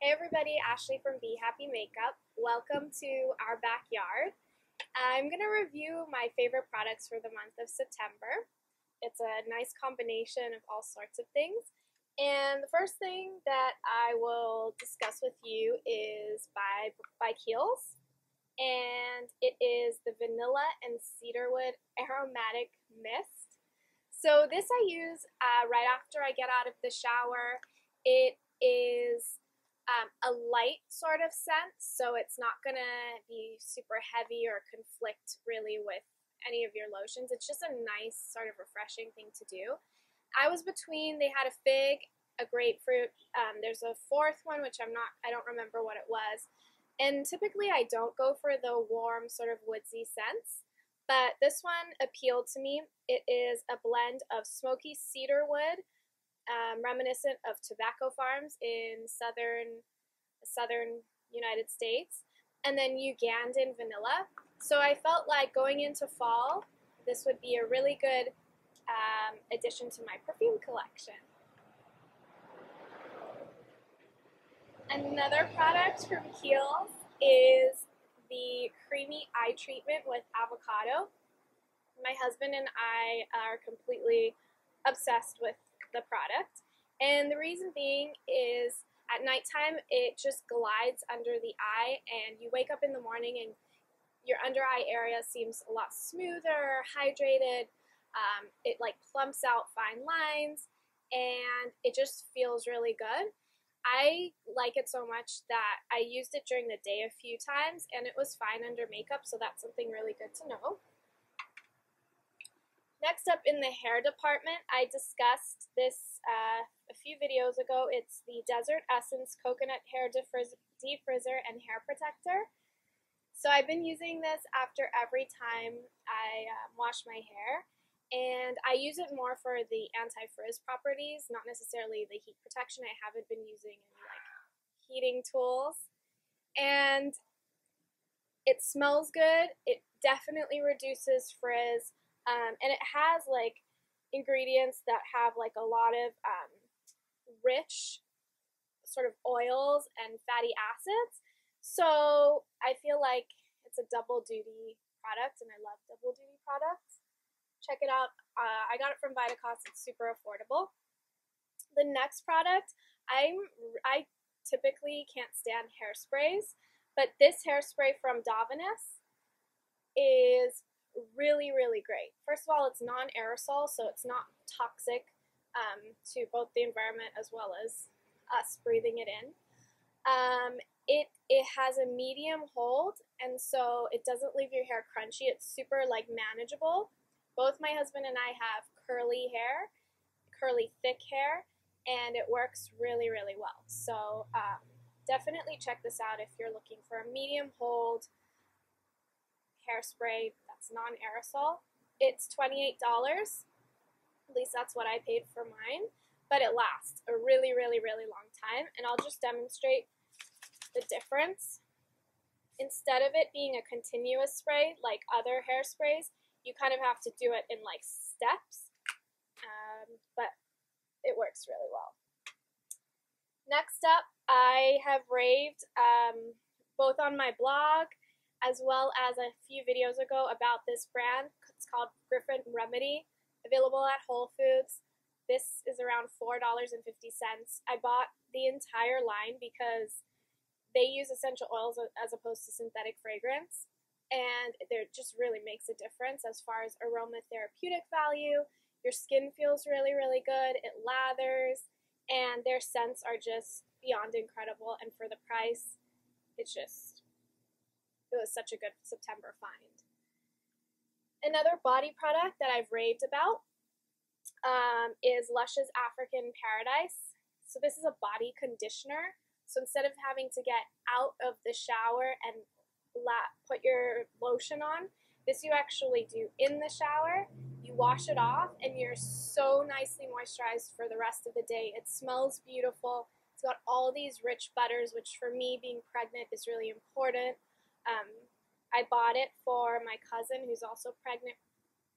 Hey everybody, Ashley from Be Happy Makeup. Welcome to our backyard. I'm going to review my favorite products for the month of September. It's a nice combination of all sorts of things. And the first thing that I will discuss with you is by, by Kiehl's. And it is the Vanilla and Cedarwood Aromatic Mist. So this I use uh, right after I get out of the shower. It is um, a light sort of scent, so it's not gonna be super heavy or conflict really with any of your lotions. It's just a nice sort of refreshing thing to do. I was between, they had a fig, a grapefruit, um, there's a fourth one which I'm not, I don't remember what it was. And typically I don't go for the warm sort of woodsy scents, but this one appealed to me. It is a blend of smoky cedar wood, um, reminiscent of tobacco farms in southern southern United States, and then Ugandan vanilla. So I felt like going into fall, this would be a really good um, addition to my perfume collection. Another product from Kiehl's is the creamy eye treatment with avocado. My husband and I are completely obsessed with the product. And the reason being is at nighttime it just glides under the eye and you wake up in the morning and your under eye area seems a lot smoother, hydrated. Um, it like plumps out fine lines and it just feels really good. I like it so much that I used it during the day a few times and it was fine under makeup, so that's something really good to know. Next up in the hair department, I discussed this uh, a few videos ago. It's the Desert Essence Coconut Hair Defrizzer and Hair Protector. So I've been using this after every time I um, wash my hair. And I use it more for the anti-frizz properties, not necessarily the heat protection. I haven't been using any like heating tools. And it smells good. It definitely reduces frizz. Um, and it has like ingredients that have like a lot of um, rich sort of oils and fatty acids. So I feel like it's a double duty product, and I love double duty products. Check it out. Uh, I got it from Vitacost. It's super affordable. The next product, I'm I typically can't stand hairsprays, but this hairspray from Davines is really, really great. First of all, it's non-aerosol, so it's not toxic um, to both the environment as well as us breathing it in. Um, it it has a medium hold, and so it doesn't leave your hair crunchy. It's super like manageable. Both my husband and I have curly hair, curly thick hair, and it works really, really well. So um, definitely check this out if you're looking for a medium hold hairspray that's non-aerosol. It's $28. At least that's what I paid for mine. But it lasts a really, really, really long time. And I'll just demonstrate the difference. Instead of it being a continuous spray like other hairsprays, you kind of have to do it in like steps. Um, but it works really well. Next up, I have raved um, both on my blog as well as a few videos ago about this brand. It's called Griffin Remedy, available at Whole Foods. This is around $4.50. I bought the entire line because they use essential oils as opposed to synthetic fragrance. And it just really makes a difference as far as aromatherapeutic value. Your skin feels really, really good. It lathers. And their scents are just beyond incredible. And for the price, it's just it was such a good September find. Another body product that I've raved about um, is Lush's African Paradise. So this is a body conditioner. So instead of having to get out of the shower and put your lotion on, this you actually do in the shower. You wash it off, and you're so nicely moisturized for the rest of the day. It smells beautiful. It's got all these rich butters, which for me, being pregnant, is really important. Um, I bought it for my cousin who's also pregnant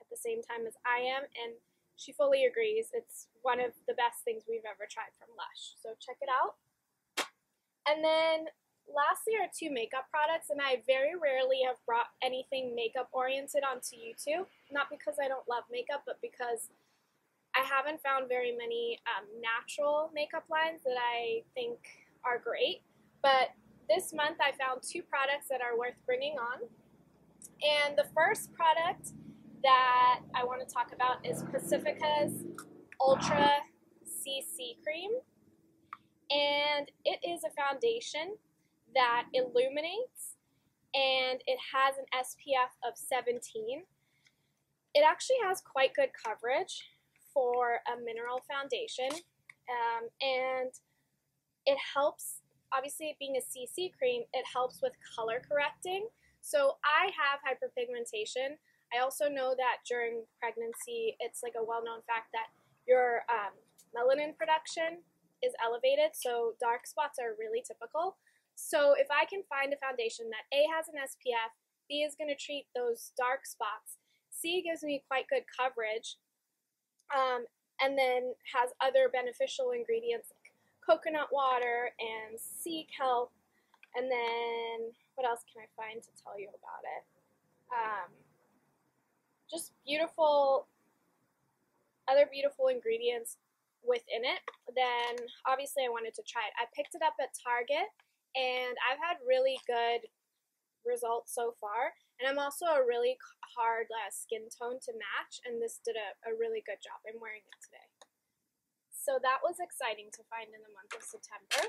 at the same time as I am, and she fully agrees. It's one of the best things we've ever tried from Lush. So check it out. And then lastly are two makeup products, and I very rarely have brought anything makeup oriented onto YouTube. Not because I don't love makeup, but because I haven't found very many um, natural makeup lines that I think are great. But this month I found two products that are worth bringing on. And the first product that I want to talk about is Pacifica's Ultra CC Cream. And it is a foundation that illuminates and it has an SPF of 17. It actually has quite good coverage for a mineral foundation um, and it helps obviously being a CC cream it helps with color correcting. So I have hyperpigmentation. I also know that during pregnancy it's like a well-known fact that your um, melanin production is elevated so dark spots are really typical. So if I can find a foundation that A has an SPF B is going to treat those dark spots C gives me quite good coverage um, and then has other beneficial ingredients coconut water and sea kelp. And then what else can I find to tell you about it? Um, just beautiful, other beautiful ingredients within it. Then obviously I wanted to try it. I picked it up at Target and I've had really good results so far. And I'm also a really hard uh, skin tone to match, and this did a, a really good job. I'm wearing it today. So that was exciting to find in the month of September.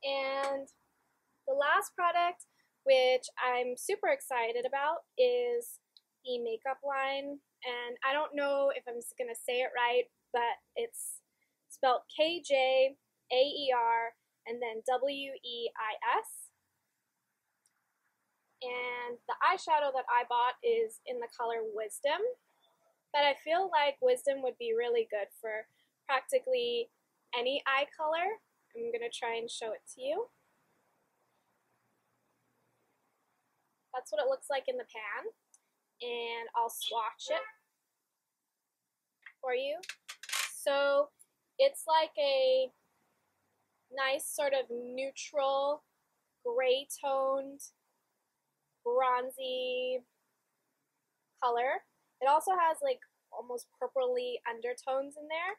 And the last product, which I'm super excited about, is the makeup line. And I don't know if I'm going to say it right, but it's spelled K J A E R and then W E I S. And the eyeshadow that I bought is in the color Wisdom. But I feel like Wisdom would be really good for practically any eye color. I'm going to try and show it to you. That's what it looks like in the pan. And I'll swatch it for you. So it's like a nice sort of neutral gray toned bronzy color. It also has like almost purpley undertones in there.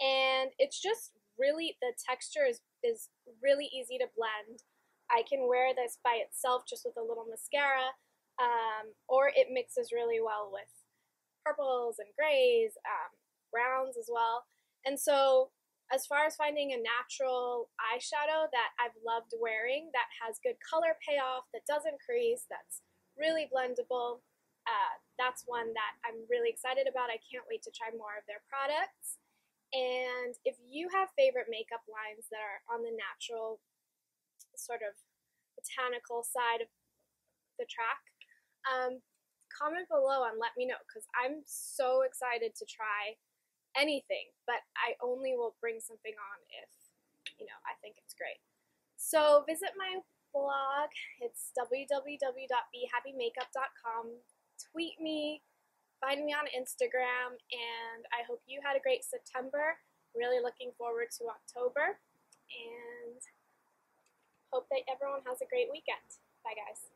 And it's just really, the texture is, is really easy to blend. I can wear this by itself just with a little mascara, um, or it mixes really well with purples and grays, um, browns as well. And so as far as finding a natural eyeshadow that I've loved wearing that has good color payoff, that doesn't crease, that's really blendable, uh, that's one that I'm really excited about. I can't wait to try more of their products. And if you have favorite makeup lines that are on the natural, sort of botanical side of the track, um, comment below and let me know because I'm so excited to try anything, but I only will bring something on if, you know, I think it's great. So visit my blog. It's www.behappymakeup.com. Tweet me, find me on Instagram, and I hope you had a great September. Really looking forward to October, and hope that everyone has a great weekend. Bye, guys.